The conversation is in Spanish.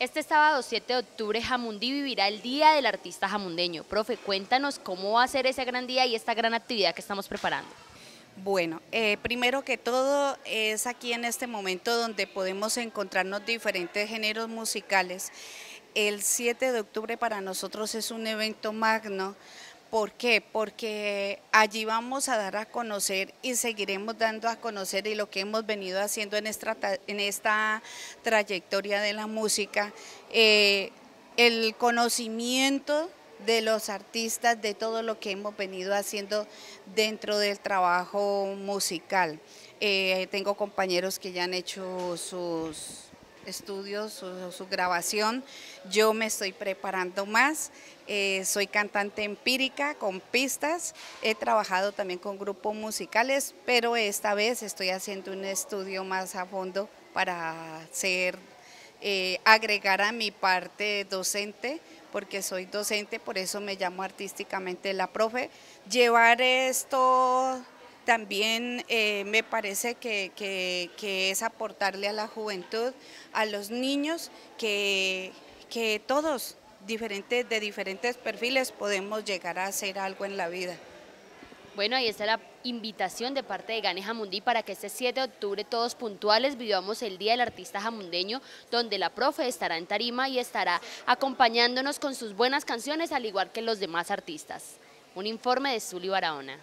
Este sábado 7 de octubre Jamundí vivirá el Día del Artista Jamundeño. Profe, cuéntanos cómo va a ser ese gran día y esta gran actividad que estamos preparando. Bueno, eh, primero que todo es aquí en este momento donde podemos encontrarnos diferentes géneros musicales. El 7 de octubre para nosotros es un evento magno ¿Por qué? Porque allí vamos a dar a conocer y seguiremos dando a conocer y lo que hemos venido haciendo en esta, trayectoria de la música, eh, el conocimiento de los artistas, de todo lo que hemos venido haciendo dentro del trabajo musical. Eh, tengo compañeros que ya han hecho sus estudios, su, grabación. Yo me estoy preparando más. Eh, soy cantante empírica con pistas. He trabajado también con grupos musicales, pero esta vez estoy haciendo un estudio más a fondo para ser, eh, agregar a mi parte docente porque soy docente, por eso me llamo artísticamente la profe. Llevar esto también eh, me parece que, es aportarle a la juventud, a los niños, que, todos diferentes, de diferentes perfiles podemos llegar a hacer algo en la vida. Bueno, ahí está la invitación de parte de Gane Jamundí para que este 7 de octubre todos puntuales vivamos el Día del Artista Jamundeño, donde la profe estará en tarima y estará acompañándonos con sus buenas canciones, al igual que los demás artistas. Un informe de Zuli Barahona.